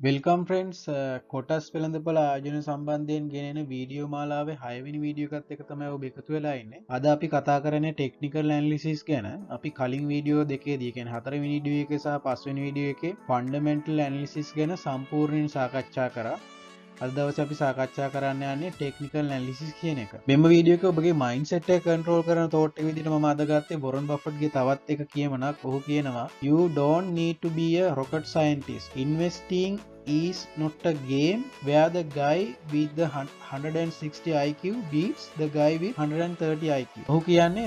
Welcome friends uh, කොටස් පෙළඳපල ආජන සම්බන්ධයෙන් ගෙනෙන video මාලාව හයවිනි වීඩියෝකත් එක තමයි ඔබ එකතු වෙලාන්න අද අපි කතා කරන ටෙක්නිකල් ඇන්ලිසිස් ගැන. අපි කලින් වීඩියෝ දෙකේ දීකෙන හතර විනිඩිය එක සහ පස්වනි වීඩියෝ එක ෆන්ඩමෙන්ටල් ඇන්ලිසිස් ගැන සම්පූර්ණයෙන් සාකච්ඡා කර. අදවස අපි සාකච්ඡා කරන්න යන්නේ ටෙක්නිකල් නැලිසිස් කියන එක. මෙම වීඩියක ඔබගේ මයින් සට කන්ටරෝල් කරන තෝට විදිට මාදගත්තේ බොරන් බෆට්ගේ තවත් එක කියමනක්. ඔහු කියනවා you don't need to be a rocket scientist. Investing is not a game where the guy with the 160 IQ beats the guy with 130 IQ ඔහු කියන්නේ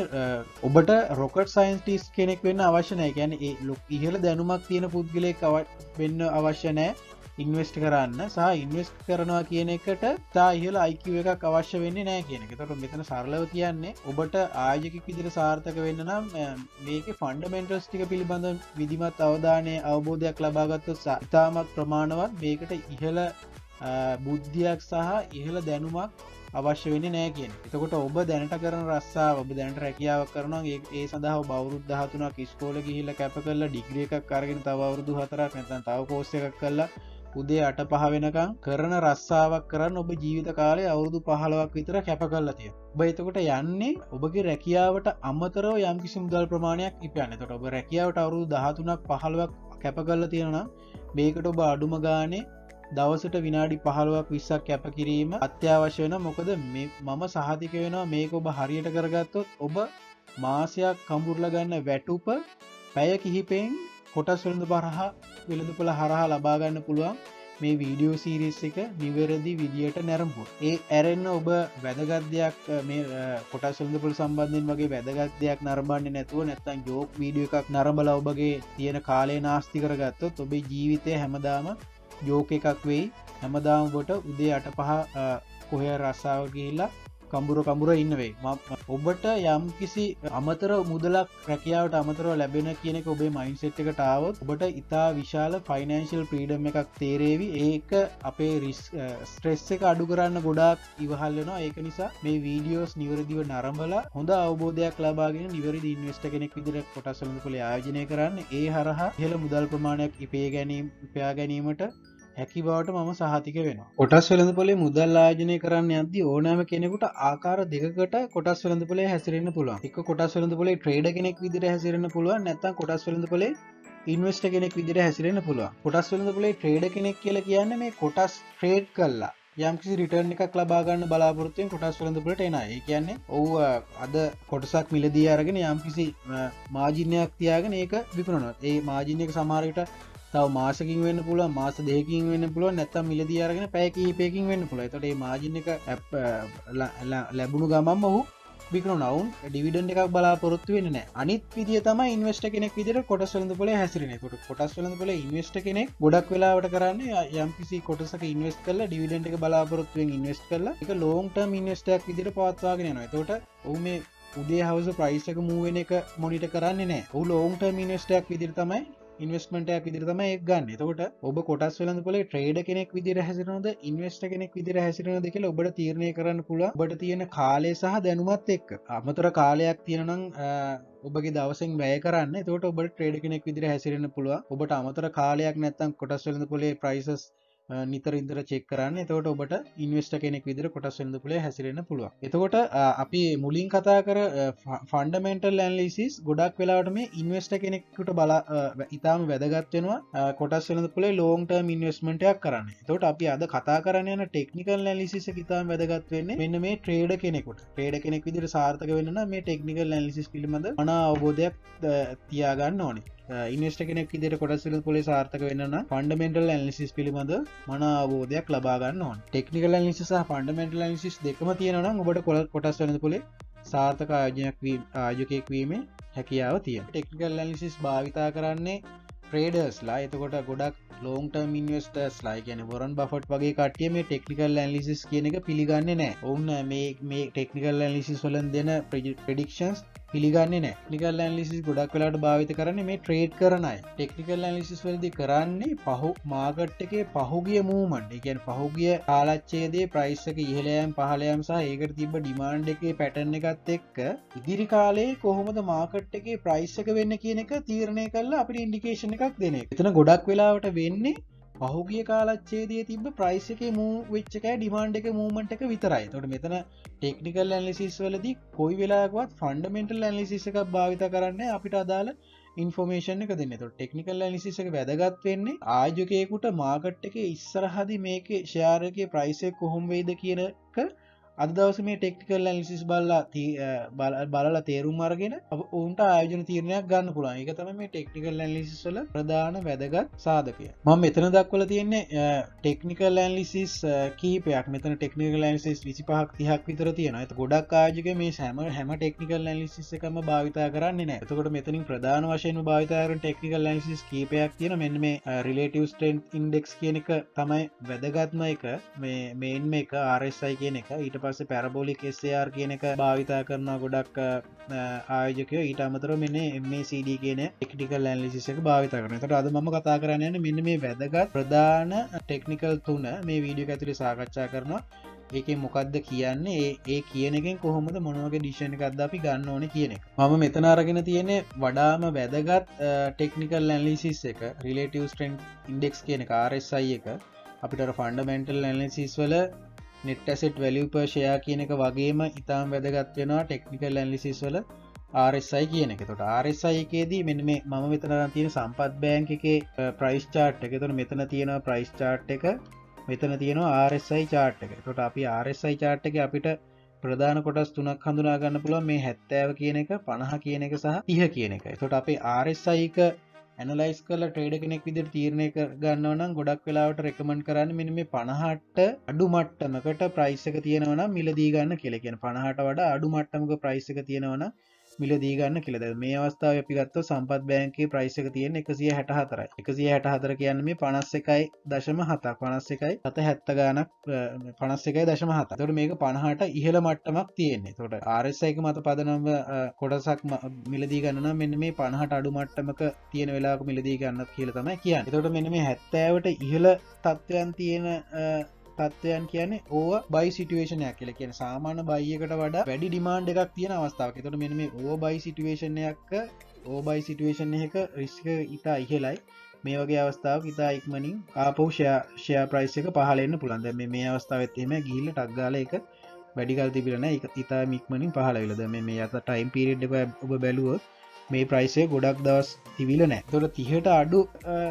ඔබට රොකට සයින්ටිස් කෙනෙක් වෙන්න අවශ්‍යනය ගැන ඒ ලොක් ඉහල දැනුමක් තියෙන පුද්ගලෙක් වෙන්න අවශ්‍ය නෑ ඉන්වස්ට කරන්න සහ ඉන්වස්ට කරනවා කියන එකට තා ඉහල අයිකිව එකක් අවශ්‍ය වෙන්න නෑ කියන එක. තොට මෙතන සරලව කියන්නේ ඔබට ආයකක් විදිර සාර්ථක වෙන්න නම් මේක ෆන්ඩමෙන්ටස් ටික පිළිබඳ විදිමත් අවධානය අවබෝධයක් ලබාගත්ත ඉතාමත් ප්‍රමාණවත් මේකට ඉහල බුද්ධියක් සහ ඉහල දැනුමක් අවශ්‍ය වෙන නෑ කියෙන් එතකොට ඔබ දැනට කරන රස්සා ඔබ දැනට රැකියාව කරනවා ඒ සඳහා බෞරුද්ධ හතුනක් ස්කෝල ගිහිල්ල කැප කල්ල ඩිග්‍රිය එකක් කරගෙන තවරුදු හතරක් නැතන් තව පෝස්ස එකක් කල්ලා උදේ අට පහ වෙනකං කරන රස්සාාවක් කරන්න ඔබ ජීවිත කාලය අවුරුදු පහලවක් විතර කැප කල්ල තිය ඔබ එතකොට යන්නේ ඔබගේ රැකියාවට අමතරව යම්කිසි මුදල් ප්‍රමාණයක් ඉපයන්න. තොට ඔබ රැකියාවට අවුරුදු දහතුනක් පහළුවක් කැප කල්ල තියෙන මේකට ඔබ අඩුම ගානේ දවසට විනාඩි පහළුවක් විස්සක් කැප කිරීම අත්‍යවශ්‍ය වෙන මොකද මම සහතික වෙනවා. මේක ඔබ හරියට කරගත්තොත් ඔබ මාසයක් කම්බුරල ගන්න වැටුප පැය කිහිපෙන් කොටස් වෙළඳ පරහා වෙළඳපොළ හරහා ලබාගන්න පුළුවන්. මේ වීඩියෝ සීරිස් එක නිවැරදි විදියට නැරම්පු ඒ ඇරෙන්න්න ඔබ වැදගත්දයක් මේ කොටස් සුළඳපුල් සම්බන්ධෙන් වගේ වැදගත්දයක් නරබන්න නැතුව නැත්තන් යෝක් වීඩිය එකක් නරබල ඔබගේ තියෙන කාලේ නාස්ති කරගත්තොත් ඔබේ ජීවිතය හැමදාම යෝක එකක් වෙයි. හැමදාම බොට උදේ අට පහ කොහය රස්සාාව ගිහිල්ලා කම්බුර කම්බුර ඉන්නවේ ඔබට යම් කිසි අමතර මුදලක් රැකියාවට අමතරව ලැබෙන කියනෙක ඔබේ මයින්සෙට් එක ටාවත් ඔබට ඉතා විශාල ෆයිනන්ශල් ප්‍රීඩම් එකක් තේරේවි. ඒක අපේ රිස් ස්ට්‍රෙස් එක අඩු කරන්න ගොඩක් ඉවහල්ලනවා ඒක නිසා මේ වීඩියෝස් නිවරදිව නරම්බල හොඳ අවබෝධයක් ලබාගෙන නිවරදි ඉන්වස්ට කෙනෙක් විදිර කොටසලඳ කොළ ආයජනය කරන්න. ඒ හරහා හෙළ මුදල් ප්‍රමාණයක් ඉපේ ගැනීම උපයා ගැනීමට හැකි බවට මම සහතික වෙන කොටස් වෙළඳ පොලේ මුදල් ආජනය කරන්න අද ඕනෑම කෙනෙකුට ආකාර දෙකට කොටස් වෙළඳ පොලේ හැසිරෙන පුළුව එක කොටස් වෙළඳ පොලේ ට්‍රේඩ කෙනෙක් විදිර හැසිරෙන පුළුව නැත්තම් කොටස් වෙළඳ පොලේ ඉන්වස්ට කෙනෙක් විදිර හැසිරෙන පුළුව කොටස් වෙළඳ පොලේ ට්‍රේඩ කෙනෙක් කියල කියන්න මේ කොටස් ට්‍රේඩ් කල්ලා යම්කිසි රිටර්න් එකක් ලබාගන්න බලාපොරත්තුවෙන් කොටස් වලඳපුලට එන ඒ කියන්නේ ඔහු අද කොටසක් මිලදී අරගෙන යම්කිසි මාජිනයක් තියාගෙන ඒක විපනොත් ඒ මාජිනයක සමාරයට තව මාසකින් වෙන්න පුල මාස දෙකින් වෙන්න පුළුව නැත්තම් මිලදී අරගෙන පැකහිපයකින් වෙන්න පුළ තොට මාජින එක ලැබුණු ගමම් ඔහු විකන නවුන් ඩිවිඩන් එකක් බලාපොරොත්තු වෙන අනිත් විදිිය තම ඉන්වස්ට කෙනෙක් විදිර කොටස්වලඳ පොල හැසිරෙන කොට කොටස්වලඳ පොල ඉන්වස්ට කෙනෙක් ගොඩක් වෙලාවට කරන්න යම්කිසි කොටසක ඉන්වස් කල ඩිවිඩන්ට එක බලාපොරොත්තුවෙන් ඉන්වස් කරලා එක ලෝන්ටර්ම් ඉන්වස්ටක් විදිර පවත්වාගෙන නවා තොට ඔහු මේ උදේ හවස ප්‍රයිසක මූුවෙන එක මොනිට කරන්න නෑ ඔහු ලෝන්ටර්ම් ඉන්වස්ටක් විදිර තමයි ඉන්වස්මටයක් විදිර තම එක් ගන්න. තකොට ඔබ කොටස් වලඳ පොල ට්‍රේඩ කෙනෙක් විදිර හැසිරනද ඉන්වස්ට කෙනෙක් විදිර හැසිරන දෙක ඔබට තීරණය කරන්න පුළ බට තියෙන කාලය සහ දැනුමත් එක් අමතර කාලයක් තියෙනනම් ඔබගේ දවසෙන් වැය කරන්න. තොට ඔබ ට්‍රේඩ කෙනෙක් විදිර හැසිරෙන පුළුව ඔබට අමතර කාලයක් නැත්තම් කොටස් වලඳ පොලේ ප්‍රයිසස් නිතර ඉදර චෙක් කරන්න. එතකොට ඔබට ඉන්වස්ට කෙනෙක් විදිර කොටස් වෙද පුලේ හැසිරෙන පුළුව එතකොට අපි මුලින් කතා කර ෆන්ඩමෙන්ටල් ඇන්ලිසිස් ගොඩක් වෙලාට මේ ඉන්වස්ට කෙනෙක්කුට බල ඉතාම වැදගත්වෙනවා කොටස් වෙන පුලේ ලෝන්ටර්ම් ඉන්වස්මටයක් කරන්න. තොට අපි අද කතා කරන්න යන ටෙක්නිකල් ඇලිසිස ඉතාම වැදගත් වෙන්න මෙන්න මේ ට්‍රේඩ කෙනෙකුට. ට්‍රේඩ කෙනෙක් විදිර සාර්ථක වෙන්න මේ ටෙක්නිකල් ඇලිසිස් පිළිබඳ මන අවබෝධයක් තියාගන්න ඕනේ. ඉන්වස්ට කෙනෙක් ඉදිර කොටසිල පොලේ සාර්ථක වෙන්න ෆන්ඩමෙන්ටල් ඇලිසිස් පිළිබඳ මන අවබෝධයක් ලබාගන්න ඕන්. ටෙක්නිකල් ඇලිසිස ෆන්ඩමෙන්ටල් ඇලිසිස් දෙකම තියෙනනම් ඔබට කොල කොටස් වන පොලේ සාර්ථක ආජනයක් ආජකයෙක් වීම හැකියාව තිය ටෙක්නිකල් ඇලිසිස් භාවිතා කරන්නේ ්‍රේඩර්ස්ලා එතකොට ගොඩක් ලෝන්ටර්ම් ඉන්වස්ටර්ස් ලයි ගැන බොරන් බෆට් වගේ කටිය මේ ටෙක්නිකල් ඇලිසිස් කියන එක පිළිගන්න නෑ ඔන්න මේ මේ ටෙක්නිකල් ඇලිසිස් වලන් දෙන ප්‍රඩික්ෂන්ස් පිළිගන්න නෑ. නිකල් ඇලිසිස් ගොඩක් වෙලාට භාවිත කරන්න මේ ට්‍රේඩ් කරනයි ටෙක්නිකල් ඇලිසිස් වලදි කරන්නේ පහු මාගට් එකේ පහුගිය මූමන්් එකන් පහුගිය කාලච්චේදේ ප්‍රයිස්සක ඉහලයම් පහලයම් සහ ඒකට තිබ ඩිමාන්්ඩ එකේ පැටර්න එකත් එක්ක ඉදිරි කාලේ කොහොමද මාකට් එකේ ප්‍රයිස්සක වෙන්න කියන එක තීරණය කල්ලා අපි ඉන්ඩිකේෂන එකක් දෙන එතන ගොඩක් වෙලාවට වෙන්නේ පහුගිය කාලච්චේදේ තිබ ප්‍රයිස් එක මූ වෙච්චකෑ ඩිමාන්ඩ එක මූමට එක විතරයි. තොට මෙතන ටෙක්නිකල් ඇලිසිස් වලදී කොයි වෙලාගවත් ෆන්ඩමෙන්ටල් ඇලිසිස එකක් භාවිත කරන්න අපිට අදාළ ඉන්ෆෝමේෂන් එක දෙන්න. තු ටෙක්නිකල් ඇලිසිස එක වැදගත් වෙන්නේ ආයෝකයකුට මාගට් එක ඉස්සරහදි මේක ෂයාරක ප්‍රයිසය කොහොම් වේද කියනක අදවස මේ ටෙක්නිකල් ඇලිසිස් බල්ලා බලලා තේරුම් අරගෙන ඔවුන්ට ආයෝජන තීරණයක් ගන්න පුළන් එක තම මේ ටෙක්නිකල් ඇලිසිස්වල ප්‍රධාන වැදගත් සාධකය. ම මෙතන දක්වල තියෙන්නේ ටෙක්නිකල් ඇන්ලිසිස් කීපයක්. මෙතන ටෙක්නිකල් ඇන්සිස් විසි පහක් තිහක් විතර තියෙන ඇත ගොඩක් ආජක මේ සෑම හැම ටෙක්නිකල් ඇන්ලිසිස් එකම භාවිතා කරන්න නෑ එතකොට මෙතනින් ප්‍රධාන වශයෙන් භාවිතාර ටෙක්නිකල් ඇන්සිස් කීපයක් තියෙන මෙන්න මේ රිලේටව ස්ටන් ඉන්ඩෙක්ස් කියන එක තමයි වැදගත්ම එක. මේ මේන් මේ එක ආරෙස්සයි කියන එක. ඊට පස්ස පැරබෝලික් ස්R කියන එක භාවිතා කරනවා ගොඩක් ආයෝජකය. ඊට අමතර මෙන්න මේ CD කියන එක්ටිකල් ඇන්ලිසිස එක භාවිතා කරන තට අද ම කතා කරන්න මෙන්න මේ වැදගත් ප්‍රධාන ටෙක්නිකල් තුන මේ වීඩියෝ ඇතුළි සාකච්ඡා කරනවා. ඒක මොකක්ද කියන්නේ? ඒ කියන එකෙන් කොහොමද මොනවගේ ඩිෂණ එකක්ද අපි ගන්න ඕන කියන එක. මම මෙතන අරගෙන තියෙන වඩාම වැදගත් ටෙක්නිකල් ඇන්ලිසිස් එක රිලේටව ස්ටන් ඉන්ඩෙක්ස් කියන කාරෙස්සයි එක. අපිට ෆන්ඩමෙන්ටල් ඇන්ලිසිස් වල නෙට්ඇසෙට් වැලිපර්ෂයා කියන එක වගේම ඉතාම් වැදගත් වෙනවා ටෙක්නිකල් ඇන්ලිසිස් වල ආරෙස්සයි කියන එක. තොට ආරෙස්සයි එකේදී මෙන්න මේ මම මෙතන තියෙන සම්පත් බෑන්ක එක ප්‍රයිස් චාට් එක. තුන මෙතන තියෙන ප්‍රයිස් චාට් එක. මෙතන තියෙනවා ආරෙස්සයි චාට් එක. තොට අපි ආරෙස්සයි චාට් එක අපිට ප්‍රධාන කොටස් තුනක් හඳුනාගන්න පුළුව මේ හැත්තෑව කියන එක පණහ කියන එක සහ තිහ කියන එක. තොට අපේ ආරෙස්සයික ඇනලයිස් කල ට්‍රේඩ කෙනෙක් විදිර තීරණය ගන්නවනම් ගොඩක් වෙලාවට රෙකමන් කරන්න මෙන මේ පණහට අඩු මට්ටමකට ප්‍රයිස්සක තියෙනවන මිලදී ගන්න කෙලෙකෙන පණහට වඩා අඩු මට්ටමක ප්‍රයිස්සක තියෙනවන මිලදී ගන්න කියලද මේ අවස්ථාව අපි ගත්ත සම්පත් බෑන්කේ ප්‍රයිසක තියෙන එකසිය හැට හතර එකසිය හැට හතර කියන්න මේ පනස්ස එකයි දශම හතා පනස්ස එකයි අත හැත්ත ගානක් පනස්ස එකයි දශම හත තොට මේක පණහට ඉහළ මට්ටමක් තියෙන්නේ. තොට ආරෙස්සයික මත පදනම් කොඩසක් මිලදී ගන්න මෙන්න මේ පණහට අඩු මට්ටමක තියෙන වෙලාක මිලදී ගන්න කියල තමයි කියන්න. තොට මෙන මේ හැත්තෑවට ඉහළ තත්ත්වයන් තියෙන තත්වයන් කියන්නේ ඕ බයි සිටුවේෂනයක් කියල. කියන සාමාන බයියකට වඩා වැඩි ඩිමාන්ඩ එකක් තියෙන අවස්ථාව තොට මෙ මේ ඕ බයි සිටුවේෂණයක් ඕබයි සිටුවේෂන් එක රිස්ක ඉතා ඉහලයි මේ වගේ අවස්ථාව ඉතා ඉක්මනින් ආපෝෂය ෂය ප්‍රයිස් එක පහලන්න පුළන්ද මේ අවස්ථාවත්තේම ගිල්ල ටක්ගාල එක වැඩිකල් තිබිරන එක ඉතා මික්මනින් පහල වෙලද මේ අත ටයිම් පිරිඩ් ඔබ බැලුවොත් මේ ප්‍රයිසය ගොඩක් දවස් තිවිල නෑ. තොට තිහට අඩු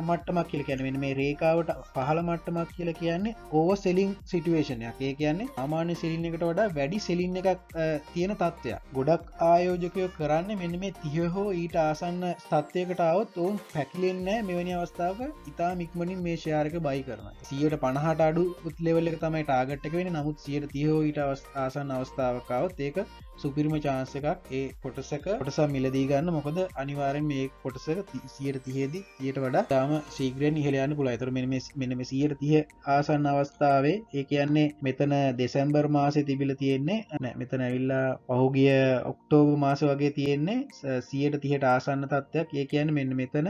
මට්ටමක් කියල කැනවෙන මේ රේකාවට පහල මට්ටමක් කියල කියන්නේ ඕව සෙලින් සිටුවේෂනයක් ඒ කියන්නේ අමාන්‍ය සිලින් එකට වඩා වැඩි සෙලින් එකක් තියෙන තත්ත්වය ගොඩක් ආයෝජකයෝ කරන්න මෙන්න මේ තිය හෝ ඊට ආසන්න ස්තත්වයකට අවත් ඔවුන් පැකිලෙන්නෑ මෙවැනි අවස්ථාව ඉතා මික්මනින් මේ ශයාරක බයි කරන සියට පණහට අඩු උත්ලෙවල්ල තමයි ටාගට්ක වෙන නමුත් සියට තියහෝ ඊට ආසන්න අවස්ථාවකාවත් ඒක සුපිරිම චාන්ස එකක්. ඒ කොටසක කොටසා මිලදී ගන්න. මොකද අනිවාරෙන් මේ කොටසක සියට තියේදී ඊට වඩා තාම සීග්‍රෙන් ඉහලයන්න පුළ අතර මෙම මෙනම සියට තිය ආසන්න අවස්ථාවේ ඒ කියන්නේ මෙතන දෙසැම්බර් මාසය තිබිල තියෙන්නේ ඇන මෙතන ඇවිල්ලා පහුගිය ඔක්ටෝබ මාස වගේ තියෙන්නේ සියට තිහට ආසන්න තත්ත්වයක්. ඒ කියන්න මෙන්න මෙතන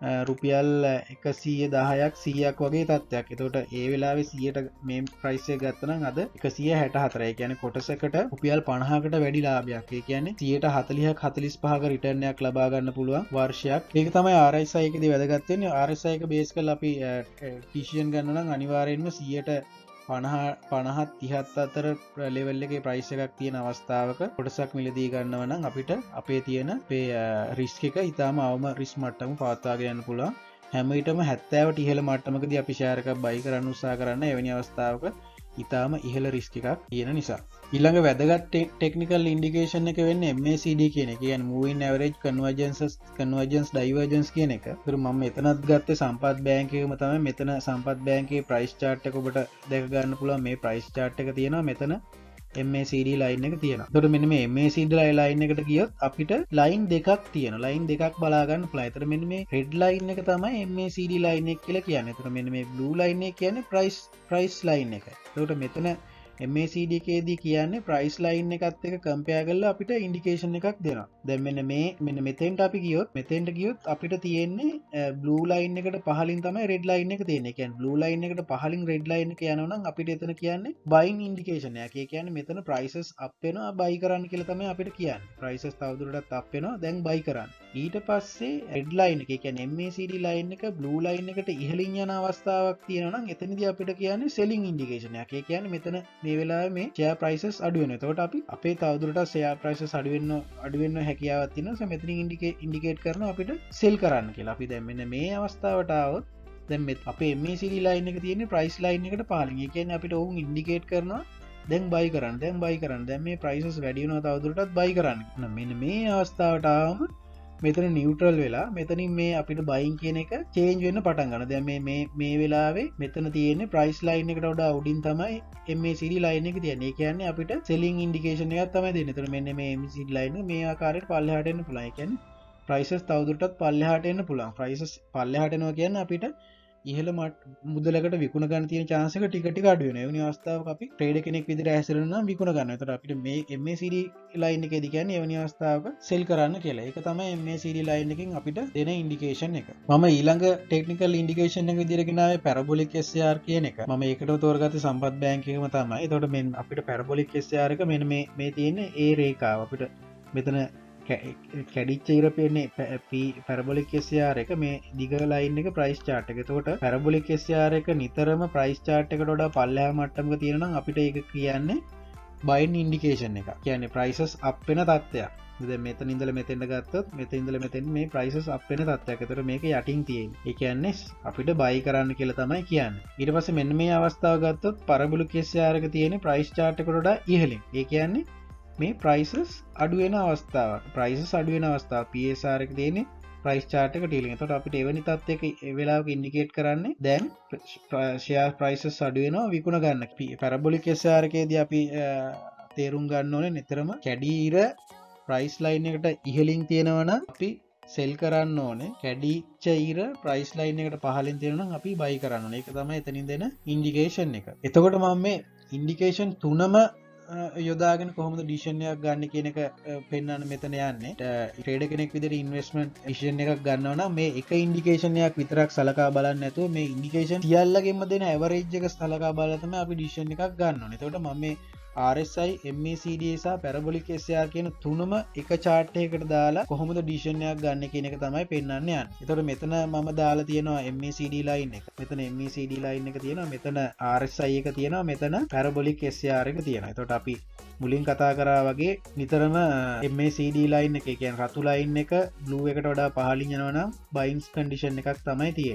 රුපියල් එකසීය දහයක් සීයක් වගේ තත්ත්වයක්. එතකොට ඒ වෙලාවෙ සියට මේ ප්‍රයිසය ගත්තනම් අද එකසිය හැට හතරයි කියන කොටසකට උපියල් පණහකට වැඩි ලාභයක්. ඒ කියන්නේ සියට හතලිය හතලිස් පහක රිටර්ණයක් ලබාගන්න පුළුවන් වර්ෂයක්. ඒක තමයි ආරයිසයකද වැදගත්තෙන ආරසයක බේස් කල් අපි ටිෂයන් ගන්නනම් අනිවාරයෙන්ම සියට පණහා පණහත් තිහත් අතර ලෙවල්ලගේ ප්‍රයිස් එකක් තියෙන අවස්ථාවක කොටසක් මිලදී ගන්නවනම් අපිට අපේ තියෙන පේ රිස්ක එක ඉතාම අවම රිස් මට්ටම පවත්තාගයන්න පුළා හැමයිටම හැත්තෑවට ඉහළ මට්ටමකද අපි ශාරක බයි කරන්න උත්සා කරන්න එවැනි අවස්ථාවක ඉතාම ඉහළ රිස්ක එකක් තියෙන නිසා. ඉළඟ වැදගත් ටෙක්නිකල් ඉන්ඩිකේෂන් එක වෙන්න MCD කියන එක. කියන මූවන් ඇවරේජ් කන්වජන්ස් කන්වජන්ස් ඩයිවර්ජන්ස් කියන එක. තුර ම එතනත් ගත්ත සම්පත් බෑන්කම තම මෙතන සම්පත් බෑන්කේ ප්‍රයිස් චාට් එක ඔබට දැකගන්න පුළ මේ ප්‍රයිස් චාට් එක තියෙන මෙතන. MCD ලයින් එක තියෙන තොට මෙන මේ MCD ලයින් එකට කියොත් අපිට ලයින් දෙකක් තියෙන ලයින් දෙකක් බලාගන්න ප්ලයිතර මෙන මේ හෙඩ් ලයින් එක තමයි MCD ලයින් එක කියලා කියන්න. තර මෙන මේ බ්ලූ ලයින් කියන ප්‍රයිස් ප්‍රයිස් ලයින් එක. තොට මෙතන MCDකේදී කියන්නේ ප්‍රයිස් ලයින් එකත් එක කම්පයා කරලා අපිට ඉන්ඩිකේෂන් එකක් දෙෙන දැමෙන මේ මෙන්න මෙතෙන්ට අපි ගියොත් මෙතෙන්ට ගියොත් අපිට තියෙන්නේ බ්ලූ ලයින් එකට පහලින් තම රෙඩ් ලයින් එක තියෙන එක බ්ලූ ලයින් එකට පහලින් රෙඩ් ලයින් එක යනනම් අපිට එතන කියන්නේ බයින් ඉන්ඩිකේෂනයක් කියන මෙතන ප්‍රයිසස් අපෙන බයි කරන්න කියල තම අපිට කියන්න. ප්‍රයිසස් තවදුරටත් අපෙනවා දැන් බයි කරන්න. ඊට පස්සේ එඩ්ලයින් එක කියන MCD ලයින් එක බ්ලූ ලයින් එකට ඉහලින් යන අවස්ථාවක් තියෙනනම් එතනද අපිට කියන්නේ සෙලින් ඉන්ඩිකේෂනයක් කියන මෙතන මේ වෙලා මේ චය ප්‍රයිසස් අඩුවෙන තොට අපි අපේ තවදුරට සයා ප්‍රයිස අඩුවෙන්න අඩුවෙන්න හැකියාවත්තින සමතින ඉන්ඩිකේ ඉන්ඩිකේට් කරන අපිට සෙල් කරන්න කියලා. අපි දැම්මෙන මේ අවස්ථාවටාවත් දැම අපේ මේ සිරි ලයින් එක තියෙන ප්‍රයිස් ලයින් එකට පාලිය කියන අපිට ඔවුන් ඉන්ඩිකේට් කරනවා දැන් බයි කරන්න දැන් බයි කරන්න. දැම මේ ප්‍රයිසස් වැඩියුණ තවදුරටත් බයි කරන්න. මෙන්න මේ අවස්ථාවටාවම මෙතන නිවටරල් වෙලා මෙතනින් මේ අපිට බයින් කියන එක චේන්ජ වෙන්න පටන් ගන්න දැම මේ මේ වෙලාවේ මෙතන තියෙන ප්‍රයිස් ලයින් එකට ොඩා උඩින් තමයි එම සිරි ලයින එක තියන්නේ. කියන්නේ අපිට සෙලින් ඉන්ඩිකේෂන එකත් තමයි දෙනතර මෙන්න මේ සිල් ලයින මේ ආකාරයට පල්ලහටන්න පුලයිකැන ප්‍රයිසස් තවදුරටත් පල්ලහටන්න පුළන් ප්‍රයිසස් පල්ලහටනවා කියන්න අපිට ඉහල මට මුදලකට විකුණ ගන්න තියෙන චාසක ටිකට අඩුවන වනි අවස්ථාව අපි ට්‍රේඩ කෙනෙක් විදිර ඇසරන විකුණ ගන්න තර අපිට මේ එම සිරි ලයින් එක දිකැන එවනි අවස්ථාවක සෙල් කරන්න කියලා. එක තමයි එම සිරි ලයින් එකින් අපිට දෙන ඉන්ඩිකේෂන් එක. ම ඊළඟ ටෙක්නිකල් ඉන්ඩිකේෂන් එක විදිරගෙනාව පැරබොලික් එස්යාර් කියන එක. ම ඒකට තෝරගත සම්පත් බෑන්කම තමයි. තොට මෙන් අපිට පැරබොලික් එස්යාරක මෙ මේ තියෙන ඒ රේකාව අපිට මෙතන කැඩිච්ච ඉරපයන්නේ පැරබොලික් කෙස්යාර එක මේ දිගලයින්න එක ප්‍රයිස් චාට් එක. තෝට පැරබොලික් කෙස්යාර එක නිතරම ප්‍රයිස් චාට් එක ොඩ පල්ලයා මට්ටම තියෙනම් අපිට එක කියන්නේ බයින් ඉන්ඩිකේෂන් එක කියන්නේ ප්‍රයිසස් අපෙන තත්ත්වයක්. ද මෙත ඉදල මෙතෙන්ට ගත්තත් මෙත ඉදල මෙතැන් මේ ප්‍රයිසස් අපෙන තත්වයකතර මේක යටින් තියෙන්. එකන්නේ අපිට බයි කරන්න කියල තමයි කියන්න. ඉට පස මෙන්න මේ අවස්ථාව ගත්තොත් පරබුලු කෙස්යාරක තියෙන ප්‍රයිස් චාට්කරොඩ ඉහලින් ඒ කියන්නේ මේ ප්‍රයිසස් අඩුවෙන අවස්ථාව ප්‍රයිස අඩුවෙන අවස්ථා පසාරක දේන ප්‍රයිස් චාටක ටිලින් තොට අපිට එවනි තත්වක වෙලාක ඉන්ඩිකේට් කරන්නේ දැන් ශයා ප්‍රයිසස් අඩුවෙනවා විකුණ ගන්න. පැරබොලි කෙසාරකේද අපි තේරුම් ගන්න ඕන නිතරම කැඩීර ප්‍රයිස් ලයින් එකට ඉහලින් තියෙනවන අපි සෙල් කරන්න ඕනේ. කැඩිචයිර ප්‍රයිස් ලයින් එකට පහලින් තියෙන අපි බයි කරන්න එක තම එතනින් දෙන ඉන්ඩිකේෂන් එක. එතකොට මම මේ ඉන්ඩිකේෂන් තුනම යොදාගෙන කොහොමද ඩිෂණයක් ගන්න කියනක පෙන්න්න මෙතන යන්නේ. ට්‍රේඩ කෙනෙක් විදිර ඉන්වස්මට ිෂන් එකක් ගන්නවන මේ එක ඉන්ඩිකේෂනයක් විතරක් සලකා බලන්න ඇතු මේ ඉන්ඩිකේෂන් තියල්ලගෙම දෙන ඇවරේජ්ක සලකා බලතම අපි ඩිෂණ එකක් ගන්න තොට ම RSI MCDසා පැරබොලික් එස්යා කියන තුනම එක චාට්ටයකට දාලා කොහොමද ඩිෂණයක් ගන්න කියන එක තමයි පෙන්න්න යන් එතොට මෙතන මම දාලා තියෙනවා MCD ලයින් එක. මෙතන MCD ලයින් එක තියෙන මෙතන RSI එක තියෙනවා මෙතන පැරබොලික් එස්යාර එක තියෙන තොට අපි මුලින් කතා කරා වගේ නිතරම එම CD ලයින් එක කියන් රතු ලයින් එක බ්ලුව එකට වඩා පහලින් යනවනම් බයින්ස් කන්ඩිෂන් එකක් තමයි තිය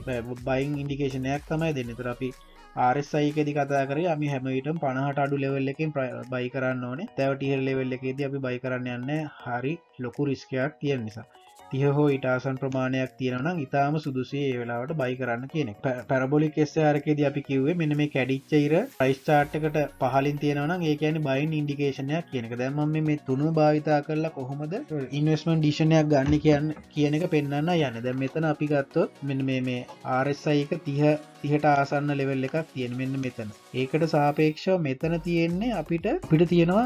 බයින් ඉන්ඩිකේෂනයක් තමයි දෙන්න. තර අපි ආරස්සයිකදි කතා කර අපි හැමවිටම් පණහට අඩු ලෙවල් එකින් බයි කරන්න ඕනේ. තැවටිහල් ලෙවල් එකේද අපි බයි කරන්න යන්න හරි ලොකු රිස්කයක් තියෙන් නිසා. තිය හෝ ඉටාසන් ප්‍රමාණයක් තියෙනනම් ඉතාම සුදුසේ ඒ වෙලාවට බයි කරන්න කියන පැරබොලි කෙස්සාරකෙද අපි කිව්වේ මෙන මේ කැඩිච්චයිර ප්‍රයිස්්චාට්කට පහලින් තියෙනවන ඒකන බයින් ඉන්ඩිකේෂනයක් කියනක දැම මේ තුුණු භාවිතා කරලා කොහොමද ඉන්වස්මන් ඩිෂණයක් ගන්න කියන්න කියන එක පෙන්න්න යන්න. දැ මෙතන අපි ගත්තොත් මෙ මේ මේ ආරස්සයික තිහ තිහට ආසන්න ලෙවල් එකක් තියෙන මෙන්න මෙතන. ඒකට සාපේක්ෂව මෙතන තියෙන්නේ අපිට පිට තියෙනවා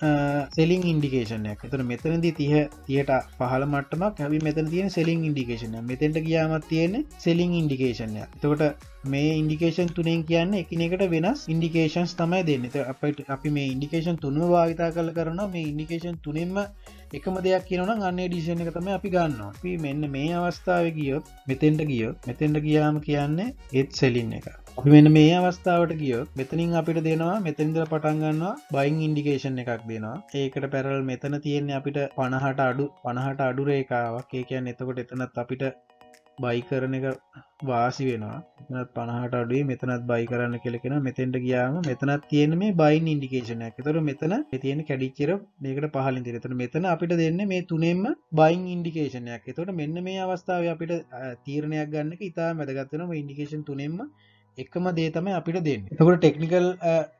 සෙලින් ඉන්ඩිකේෂනයක් එතන මෙතනද තිහ තියට පහල මටමක් හැවි මෙතන තියෙන සෙලින් ඉන්ඩිකේෂන මෙතැට කියාමත් තියෙන සෙලින් ඉන්ඩිකේෂන්ය තකොට මේ ඉන්ඩිකේෂන් තුනෙන් කියන්න එකනෙකට වෙනස් ඉන්ඩිකේෂන්ස් තමයි දෙන්නත අපට අපි මේ ඉන්ඩිකේෂන් තුනුව වාවිතා කල කරන මේ ඉන්ඩිකේෂන් තුනෙන්ම එකම දෙයක් කියනන අන්නේ ඩිෂණ එක තම අපි ගන්න අපි මෙන්න මේ අවස්ථාව ගියොත් මෙතෙන්ට ගියොත් මෙතෙන්ට ගියාම කියන්නේ ඒත් සෙලින් එක අපි මෙන්න මේ අවස්ථාවට ගියොත් මෙතනින් අපිට දෙනවා මෙතැන්දර පටන්ගන්නවා බයින් ඉන්ඩිකේෂන් එකක් දෙනවා. ඒකට පැරල් මෙතන තියෙන්නේ අපිට පණහට අඩු පණහට අඩු රේකාවක් ඒ කියන්න එතකොට එතනත් අපිට බයි කරන එක වාසි වෙනවා. මෙත් පණහට අඩුවේ මෙතනත් බයි කරන්න කෙලෙෙන මෙතෙන්ට ගියාම මෙතනත් තියෙන මේ බයින් ඉන්ඩිකේෂනයක් තොර මෙතන තියෙන කැඩිච්චර මේකට පහලින් තිරතන මෙතන අපිට දෙන්න මේ තුනෙම බයින් ඉන්ඩිකේෂනයක් තොට මෙන්න මේ අවස්ථාව අපිට තීරණයක් ගන්න ඉතා මැදගත්තනම ඉන්ඩිකේෂන් තුනෙම එකම දේ තමයි අපිට දෙන්න. තකට ටෙක්නිකල්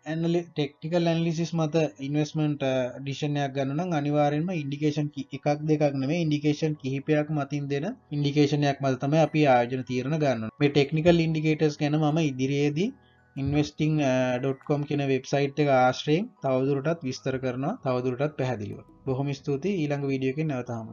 ඇනලි ටෙක්නිකල් ඇන්ලිසිස් මත ඉන්වස්මන්ට ඩිෂණයක් ගන්න අනිවාරෙන්ම ඉන්ඩිකේෂන් එකක් දෙකක් නෙේ ඉන්ඩිකේෂන් කිහිපයක් මතින් දෙන ඉන්ඩිකේෂනයක් මත තම අපි ආයෝජන තීරණ ගන්න මේ ටෙක්නිකල් ඉන්ඩිකේටර්ස් ගැන ම ඉදිරියේදී ඉන්වස්ටිං.කොම් කියන වෙබ්සයිට් එක ආශ්‍රයෙන් තවදුරටත් විස්තර කරන තවදුරටත් පැහැදිලිව. බොහොම ස්තුති ඊළඟ වීඩියෝක නැවතාම